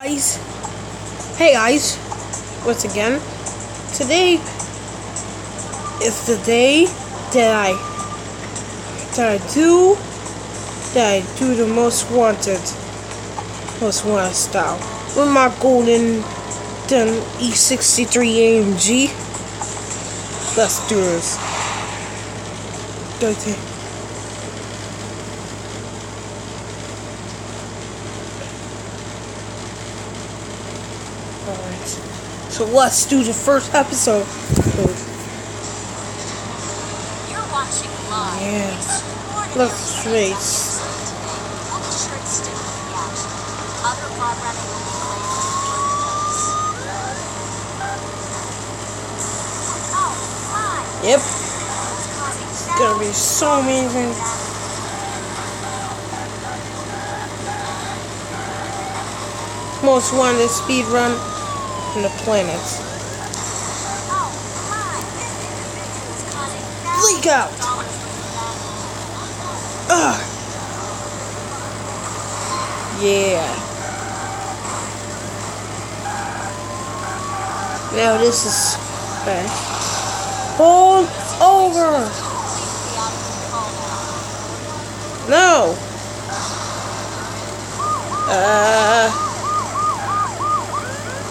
guys. Hey guys. Once again. Today is the day that I that I do that I do the most wanted most wanted style. With my golden then E63 AMG let's do this. Okay So let's do the first episode. You're watching live. Yeah. Let's race. We'll be sure to stick with the action. Other car running will be played my. Yep. It's gonna be so amazing. Most wanted speed run on the planet. My. This individual is causing Leak out. Ugh. Yeah. Now this is okay. Hold over. No. Uh.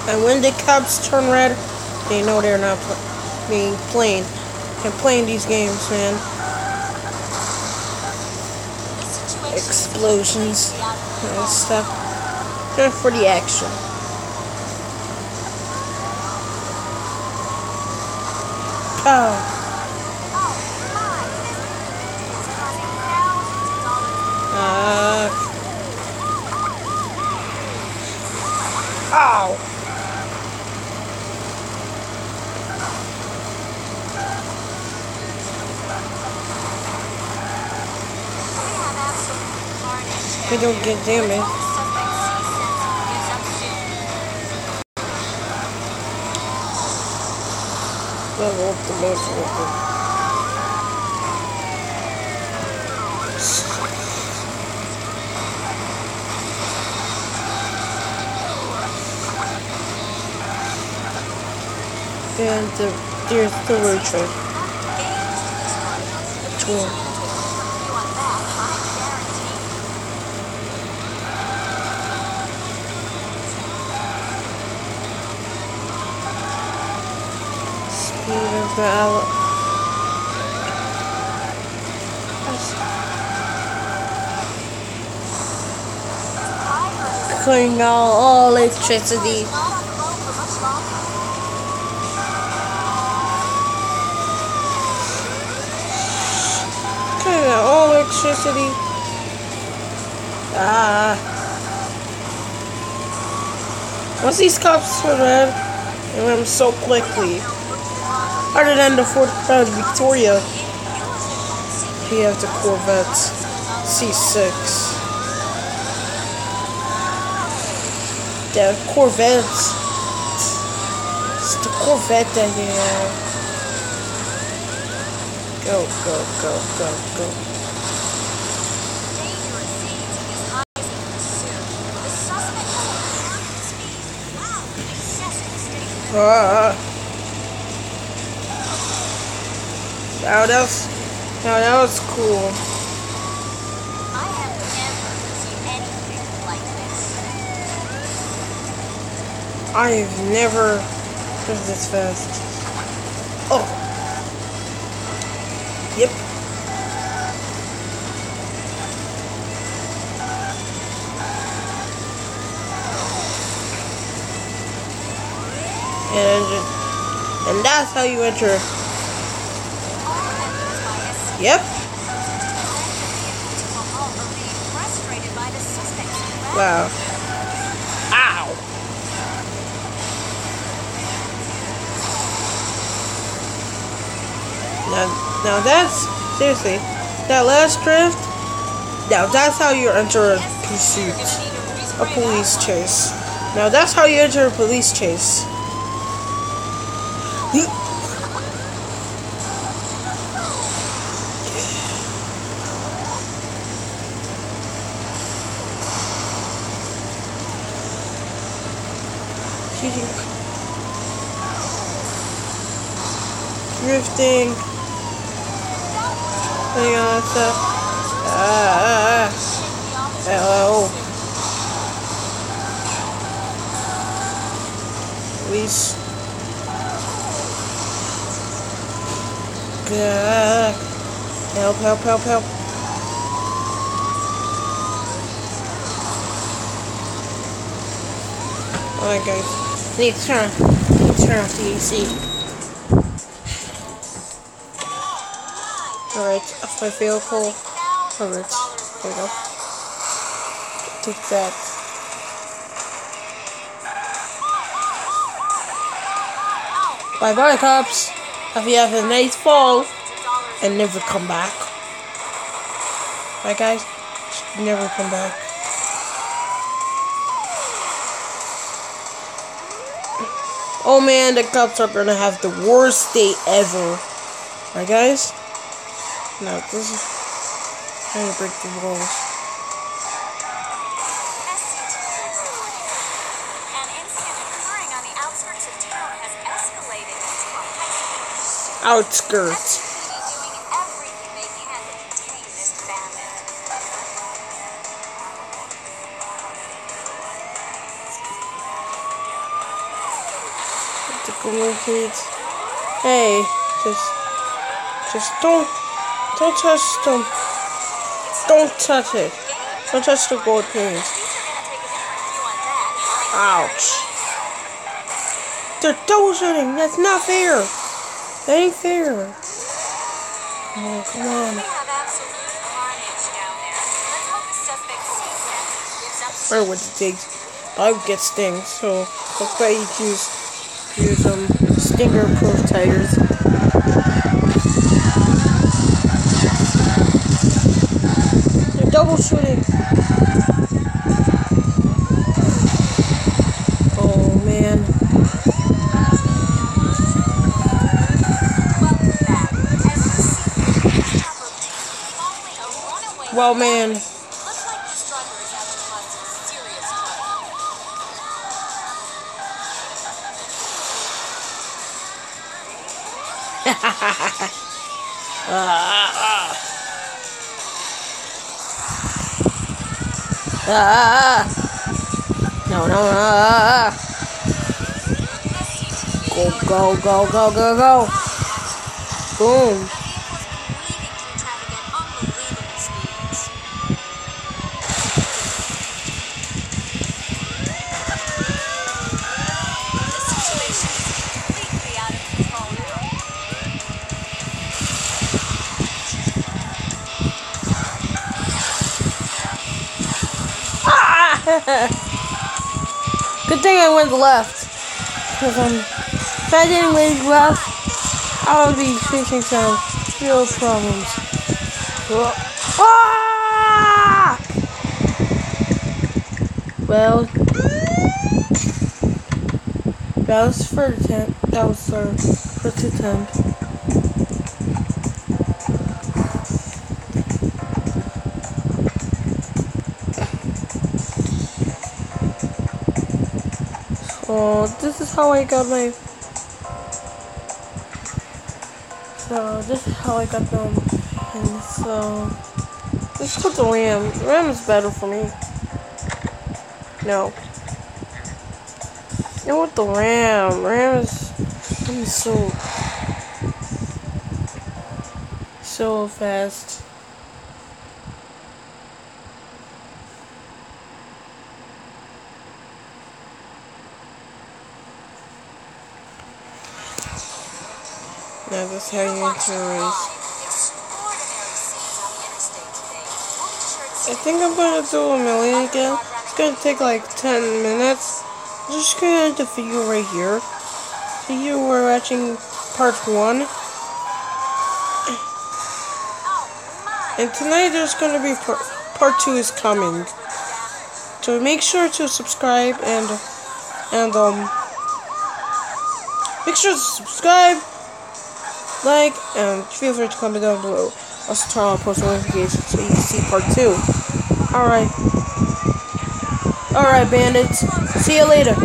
And when the cops turn red, they know they're not pl- being playing and playing these games, man. Explosions and stuff. Just for the action. Oh. Oh, my. This individual is causing thousands of dollars worth of Uh. Ow. We have absolute carnage. We don't get damage. All the suspect sees sensor gives up shooting. Level up the most weapon. And the, there's the road. Tour. You want that, I guarantee. The ele- Cutting out all electricity. Cutting out all electricity. Ah. Once these cops turn red, they run so quickly. Other than the Ford Crown uh, Victoria, we have the Corvette C6. The Corvette. It's the Corvette that they have. Go, go, go, go, go. Dangerous scenes of these highways in pursuit. The suspect had a furious speed. Wow. That was, now that was cool. I have never seen anything like this. I've never been this fast. Oh. Yep. And and that's how you enter. Yep. are being frustrated by the suspect's arrest. Wow. Ow. Now, now that's seriously that last drift. Now that's how you enter a pursuit, a police chase. Now that's how you enter a police chase. Cheating. Drifting. Hang on, up. Ah, ah, ah. Hello. Please. Gah. Help, help, help, help. Alright guys, need to turn, need to turn off the AC. Alright, off my vehicle. Alright, oh, there we go. Take that. Bye bye cops. Hope you have a nice fall and never come back. Bye guys. Never come back. Oh man, the cops are gonna have the worst day ever. Right guys? No, this is I'm gonna break the the outskirts to communicate. Hey, just, just don't, don't touch them. Don't touch it. Don't touch the gold pins. These are gonna take a different view on that. Ouch. They're double shooting. That's not fair. That ain't fair. Come on, come on. We have absolute carnage down there. The suspect sees that and gives up Or what it takes. I would get stings, so that's why you choose use um stinger proof tires. They're double shooting. Oh man. Welcome back. Ah, ah. No, no. Go, go, go, go, go, go. Boom. Good thing I went left. Because um, if I didn't went left, I would be facing some real problems. Whoa. Ah! Well, that was for attempt. That was our first attempt. So this is how I got my. So this is how I got them, and so let's put the RAM. RAM is better for me. No. No, with the RAM. RAM is, is so so fast. Now that's how you enter a race. Extraordinary scenes on the interstate I think I'm gonna do a million again. It's gonna take like 10 minutes. I'm just gonna end the video right here. So you were watching part 1. Oh! And tonight there's gonna be part, part 2 is coming. So make sure to subscribe and, and um, make sure to subscribe, like, and feel free to comment down below. Also turn on post notifications so you can see part 2. Alright. Alright, bandits. See you later.